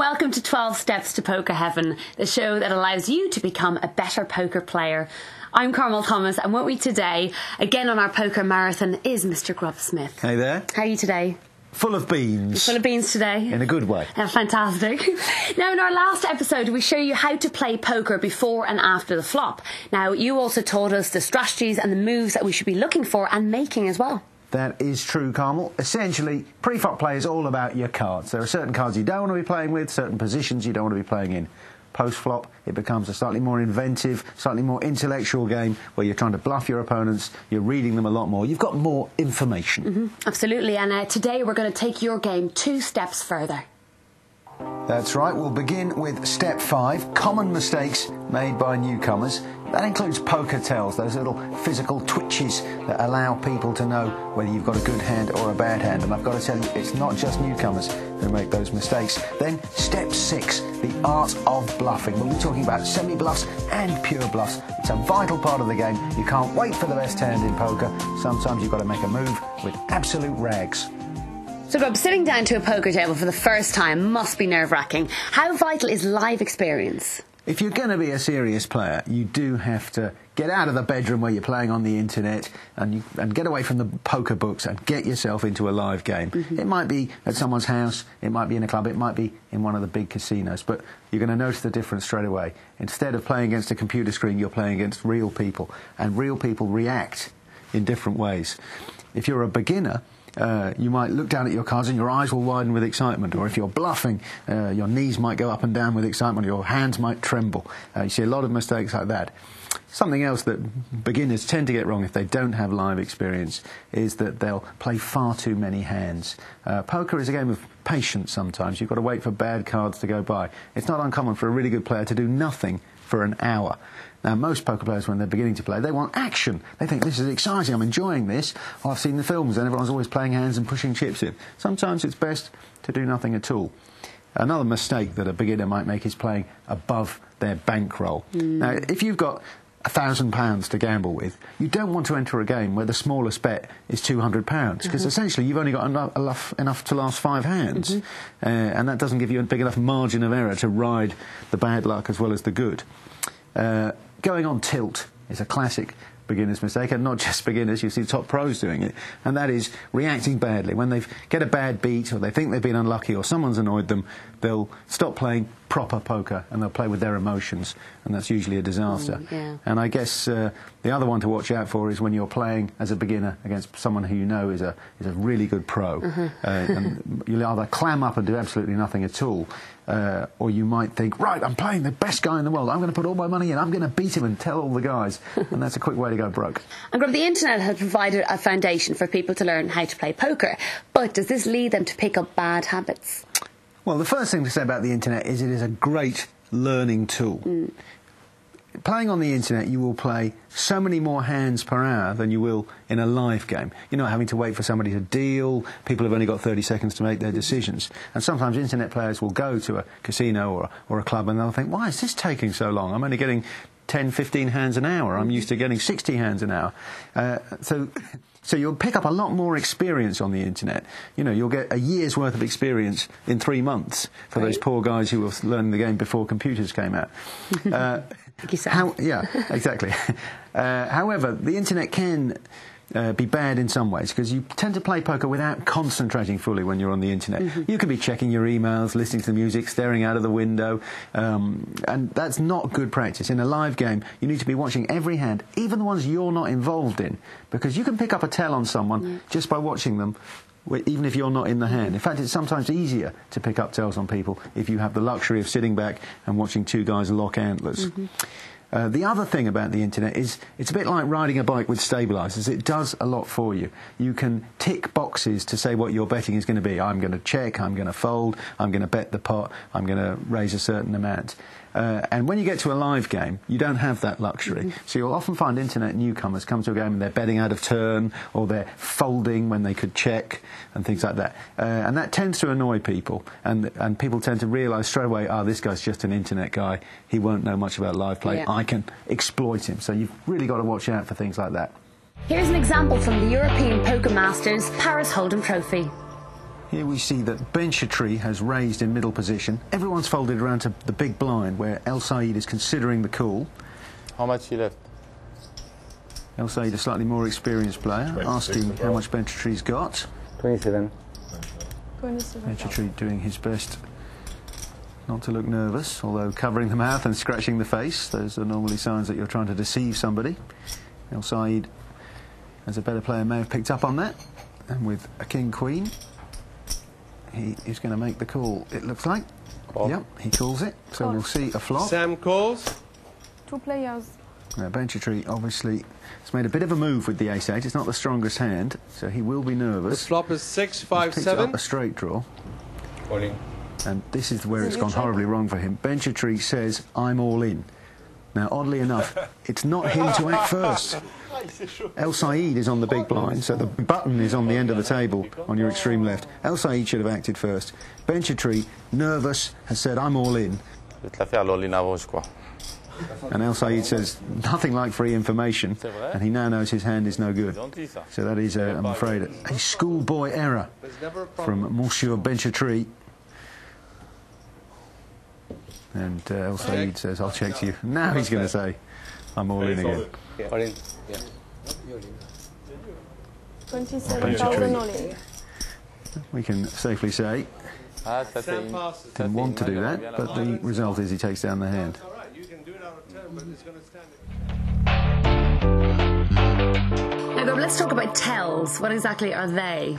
Welcome to 12 Steps to Poker Heaven, the show that allows you to become a better poker player. I'm Carmel Thomas and with me today, again on our poker marathon, is Mr. Grub Smith. Hey there. How are you today? Full of beans. Full of beans today. In a good way. Yeah, fantastic. now, in our last episode, we show you how to play poker before and after the flop. Now, you also taught us the strategies and the moves that we should be looking for and making as well. That is true, Carmel. Essentially, pre-flop play is all about your cards. There are certain cards you don't want to be playing with, certain positions you don't want to be playing in. Post-flop, it becomes a slightly more inventive, slightly more intellectual game where you're trying to bluff your opponents, you're reading them a lot more, you've got more information. Mm-hmm. Absolutely, and uh, today we're going to take your game two steps further. That's right, we'll begin with step five common mistakes made by newcomers. That includes poker tells, those little physical twitches that allow people to know whether you've got a good hand or a bad hand. And I've got to tell you, it's not just newcomers who make those mistakes. Then, step six, the art of bluffing. We'll be talking about semi bluffs and pure bluffs. It's a vital part of the game. You can't wait for the best hand in poker. Sometimes you've got to make a move with absolute rags. So, Bob, sitting down to a poker table for the first time must be nerve wracking. How vital is live experience? If you're going to be a serious player, you do have to get out of the bedroom where you're playing on the internet and, you, and get away from the poker books and get yourself into a live game. Mm-hmm. It might be at someone's house, it might be in a club, it might be in one of the big casinos, but you're going to notice the difference straight away. Instead of playing against a computer screen, you're playing against real people, and real people react in different ways. If you're a beginner, uh, you might look down at your cards and your eyes will widen with excitement. Or if you're bluffing, uh, your knees might go up and down with excitement, your hands might tremble. Uh, you see a lot of mistakes like that. Something else that beginners tend to get wrong if they don't have live experience is that they'll play far too many hands. Uh, poker is a game of patience sometimes. You've got to wait for bad cards to go by. It's not uncommon for a really good player to do nothing for an hour. Now, most poker players, when they're beginning to play, they want action. They think this is exciting, I'm enjoying this. I've seen the films, and everyone's always playing hands and pushing chips in. Sometimes it's best to do nothing at all. Another mistake that a beginner might make is playing above their bankroll. Mm. Now, if you've got a thousand pounds to gamble with, you don't want to enter a game where the smallest bet is two hundred pounds because mm-hmm. essentially you've only got enough, enough to last five hands, mm-hmm. uh, and that doesn't give you a big enough margin of error to ride the bad luck as well as the good. Uh, going on tilt is a classic beginner's mistake, and not just beginners, you see top pros doing it, and that is reacting badly. When they get a bad beat, or they think they've been unlucky, or someone's annoyed them, they'll stop playing proper poker and they'll play with their emotions, and that's usually a disaster. Mm, yeah. And I guess uh, the other one to watch out for is when you're playing as a beginner against someone who you know is a is a really good pro, mm-hmm. uh, and you'll either clam up and do absolutely nothing at all, uh, or you might think, right, I'm playing the best guy in the world. I'm going to put all my money in. I'm going to beat him and tell all the guys, and that's a quick way to go broke. And the internet has provided a foundation for people to learn how to play poker, but does this lead them to pick up bad habits? Well, the first thing to say about the internet is it is a great learning tool. Mm. Playing on the internet, you will play so many more hands per hour than you will in a live game. You're not having to wait for somebody to deal. People have only got 30 seconds to make their decisions. And sometimes internet players will go to a casino or, or a club and they'll think, why is this taking so long? I'm only getting 10, 15 hands an hour. I'm used to getting 60 hands an hour. Uh, so so you'll pick up a lot more experience on the internet. You know, you'll get a year's worth of experience in three months for right. those poor guys who were learning the game before computers came out. uh, how, yeah, exactly. Uh, however, the internet can uh, be bad in some ways because you tend to play poker without concentrating fully when you're on the internet. Mm-hmm. You can be checking your emails, listening to the music, staring out of the window, um, and that's not good practice. In a live game, you need to be watching every hand, even the ones you're not involved in, because you can pick up a tell on someone mm. just by watching them even if you're not in the hand. In fact, it's sometimes easier to pick up tells on people if you have the luxury of sitting back and watching two guys lock antlers. Mm-hmm. Uh, the other thing about the internet is it's a bit like riding a bike with stabilizers. It does a lot for you. You can tick boxes to say what your betting is going to be. I'm going to check, I'm going to fold, I'm going to bet the pot, I'm going to raise a certain amount. Uh, and when you get to a live game, you don't have that luxury. Mm-hmm. So you'll often find internet newcomers come to a game and they're betting out of turn or they're folding when they could check and things like that. Uh, and that tends to annoy people. And, and people tend to realise straight away, oh, this guy's just an internet guy. He won't know much about live play. Yeah. I can exploit him. So you've really got to watch out for things like that. Here's an example from the European Poker Masters Paris Hold'em Trophy. Here we see that Benchetri has raised in middle position. Everyone's folded around to the big blind where El Said is considering the call. How much he left? El Said, a slightly more experienced player, asking how much Benchetri's got. 27. Benchetri doing his best not to look nervous, although covering the mouth and scratching the face, those are normally signs that you're trying to deceive somebody. El Said, as a better player, may have picked up on that. And with a king-queen, he is going to make the call, it looks like. Call. Yep, he calls it. So Call. we'll see a flop. Sam calls. Two players. Now, Benchetri obviously has made a bit of a move with the ace-8. It's not the strongest hand, so he will be nervous. The flop is six, He's five, picked seven. up a straight draw, Calling. and this is where it's gone check? horribly wrong for him. Benchetri says, I'm all in. Now, oddly enough, it's not him to act first. El Said is on the big blind, so the button is on the end of the table on your extreme left. El Said should have acted first. Benchetri, nervous, has said, I'm all in. Je vais te la faire l'all-in avant, je crois. And El Said says, nothing like free information, and he now knows his hand is no good. So that is, uh, I'm afraid, a schoolboy error There's never a problem. from Monsieur Benchetri. And uh, El Said says, I'll check to you. Now he's going to say, I'm all in again. All-in. 27,000 all in. We can safely say, Ah, ça c'est Sam une... passes. ça, didn't want to do that, but the result is he takes down the hand. All right, you can do it out of ten, but it's going to stand it. Now, Grub, let's talk about tells. What exactly are they?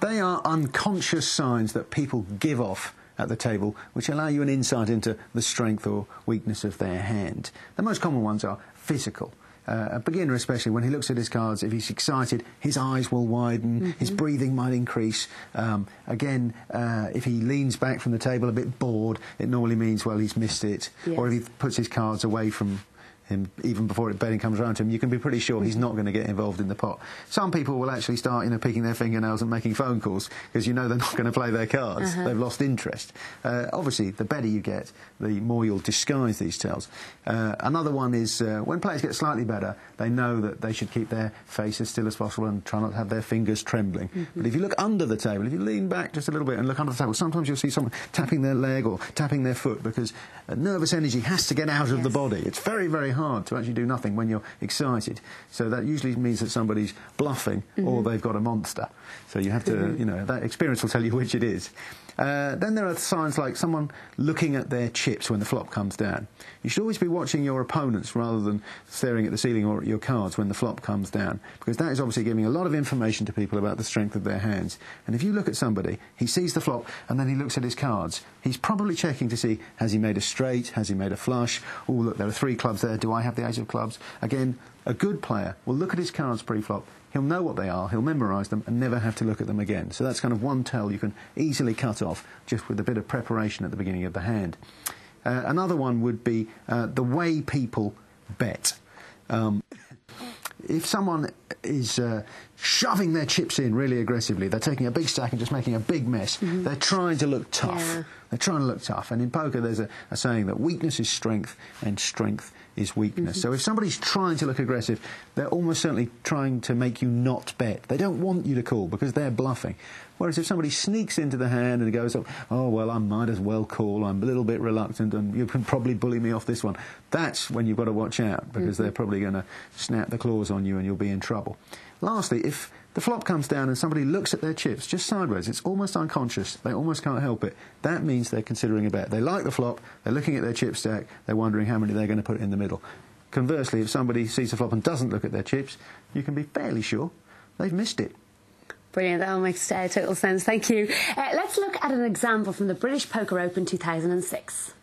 They are unconscious signs that people give off at the table, which allow you an insight into the strength or weakness of their hand. The most common ones are physical. Uh, a beginner, especially when he looks at his cards, if he's excited, his eyes will widen, his breathing might increase. Um, again, uh, if he leans back from the table a bit bored, it normally means, well, he's missed it. Or if he puts his cards away from him even before it betting comes around to him, you can be pretty sure he's not going to get involved in the pot. Some people will actually start, you know, picking their fingernails and making phone calls because you know they're not going to play their cards. They've lost interest. Uh, obviously, the better you get, the more you'll disguise these tells. Uh, another one is uh, when players get slightly better, they know that they should keep their face as still as possible and try not to have their fingers trembling. But if you look under the table, if you lean back just a little bit and look under the table, sometimes you'll see someone tapping their leg or tapping their foot because nervous energy has to get out of the body. It's very, very hard to actually do nothing when you're excited. So that usually means that somebody's bluffing or mm-hmm. they've got a monster. So you have to, mm-hmm. you know, that experience will tell you which it is. Uh, then there are signs like someone looking at their chips when the flop comes down. You should always be watching your opponents rather than staring at the ceiling or at your cards when the flop comes down, because that is obviously giving a lot of information to people about the strength of their hands. And if you look at somebody, he sees the flop and then he looks at his cards, he's probably checking to see has he made a straight, has he made a flush, oh look, there are three clubs there, do I have the ace of clubs? Again, a good player will look at his cards pre-flop, he'll know what they are, he'll memorise them and never have to look at them again. So that's kind of one tell you can easily cut off just with a bit of preparation at the beginning of the hand. Uh, another one would be uh, the way people bet. Um, if someone is uh, shoving their chips in really aggressively, they're taking a big stack and just making a big mess, they're trying to look tough. Yeah. They're trying to look tough. And in poker, there's a, a saying that weakness is strength and strength is weakness. So if somebody's trying to look aggressive, they're almost certainly trying to make you not bet. They don't want you to call because they're bluffing. Whereas if somebody sneaks into the hand and goes, oh, oh well, I might as well call, I'm a little bit reluctant and you can probably bully me off this one, that's when you've got to watch out because mm-hmm. they're probably going to snap the claws on you and you'll be in trouble. Lastly, if the flop comes down and somebody looks at their chips just sideways, it's almost unconscious, they almost can't help it, that means they're considering a bet. They like the flop, they're looking at their chip stack, they're wondering how many they're going to put in the middle. Conversely, if somebody sees the flop and doesn't look at their chips, you can be fairly sure they've missed it. Brilliant, that all makes uh, total sense. Thank you. Uh, let's look at an example from the British Poker Open 2006.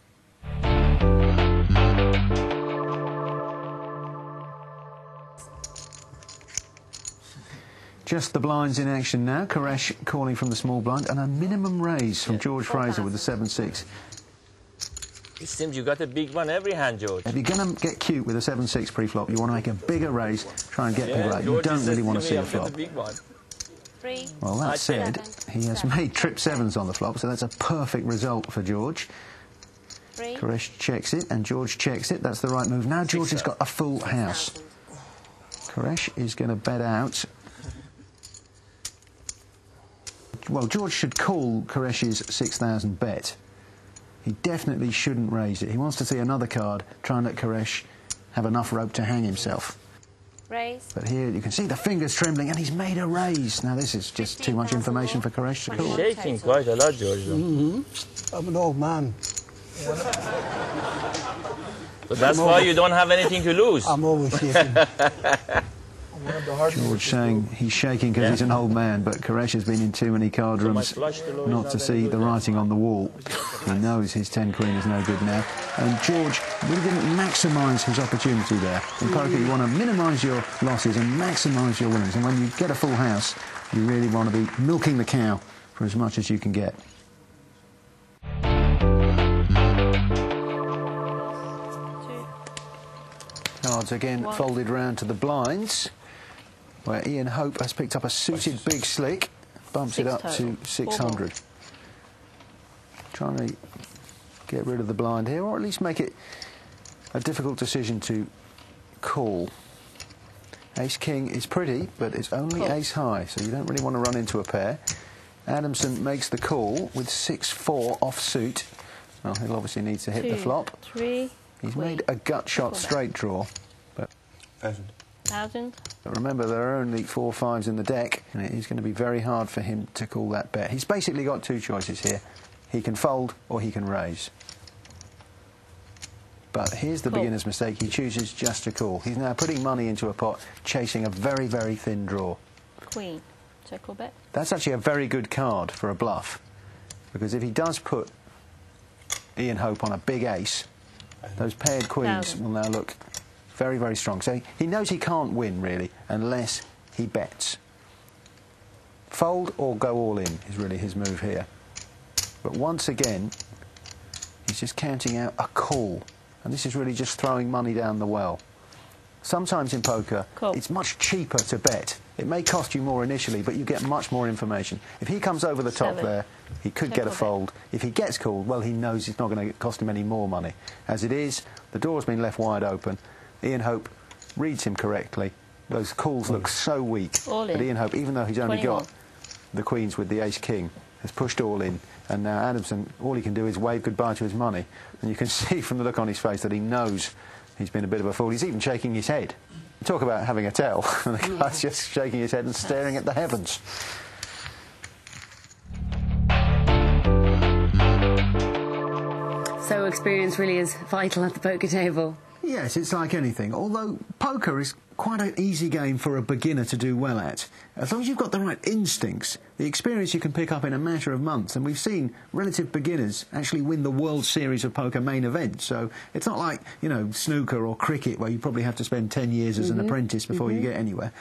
Just the blinds in action now. Koresh calling from the small blind and a minimum raise from George Fraser with the 7-6. It seems you got a big one every hand, George. If you're going to get cute with a 7-6 pre-flop, you want to make a bigger raise, try and get people out. You George don't really want to see giving a flop. the big one. Three. Well, that I said, he has made trip sevens on the flop, so that's a perfect result for George. Three. Koresh checks it, and George checks it. That's the right move. Now George has got a full house. Koresh is going to bet out. Well, George should call Koresh's 6,000 bet. He definitely shouldn't raise it. He wants to see another card, try and let Koresh have enough rope to hang himself. Raise. But here you can see the fingers trembling, and he's made a raise. Now, this is just too much information for Koresh to call. Shaking quite a lot, George. Though. I'm an old man. So that's why you don't have anything to lose. I'm always shaking. I'm one of the hardest. George saying he's shaking because he's an old man, but Koresh has been in too many card rooms flush to lose not not to see the writing on the wall. He knows his 10 queen is no good now. And George really didn't maximise his opportunity there. In poker, you want to minimise your losses and maximise your winnings. And when you get a full house, you really want to be milking the cow for as much as you can get. Cards again One. folded round to the blinds, where Ian Hope has picked up a suited big slick, bumps it up total. to 600. Trying to get rid of the blind here, or at least make it a difficult decision to call. Ace King is pretty, but it's only Call. ace high, so you don't really want to run into a pair. Adamson makes the call with 6-4 off suit. Well, he'll obviously need to hit the Two. flop. Three. He's queen. made a gut shot straight draw, but Thousand. Thousand. but remember there are only four fives in the deck, and it is going to be very hard for him to call that bet. He's basically got two choices here: he can fold or he can raise. But here's the Call. beginner's mistake: he chooses just to call. He's now putting money into a pot, chasing a very, very thin draw. Queen. Or bet. That's actually a very good card for a bluff, because if he does put Ian Hope on a big ace, those paired queens Thousand. will now look very, very strong. So he knows he can't win, really, unless he bets. Fold or go all in is really his move here. But once again, he's just counting out a call. And this is really just throwing money down the well. Sometimes in poker, Call. it's much cheaper to bet. It may cost you more initially, but you get much more information. If he comes over the top Seven. there, he could Check get a fold. If he gets called, well, he knows it's not going to cost him any more money. As it is, the door's been left wide open. Ian Hope reads him correctly. Those calls look mm. so weak. All But. Ian Hope, even though he's only 21. got the queens with the ace king, has pushed all in. And now Adamson, all he can do is wave goodbye to his money. And you can see from the look on his face that he knows he's been a bit of a fool. He's even shaking his head. Talk about having a tell. And the guy's mm. just shaking his head and staring at the heavens. So experience really is vital at the poker table. Yes, it's like anything. Although poker is quite an easy game for a beginner to do well at. As long as you've got the right instincts, the experience you can pick up in a matter of months. And we've seen relative beginners actually win the World Series of Poker main event. So it's not like, you know, snooker or cricket where you probably have to spend 10 years as an apprentice before you get anywhere.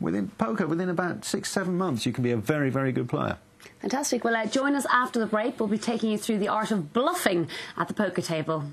Within poker, within about six, seven months, you can be a very, very good player. Fantastic. Well, uh, join us after the break. We'll be taking you through the art of bluffing at the poker table.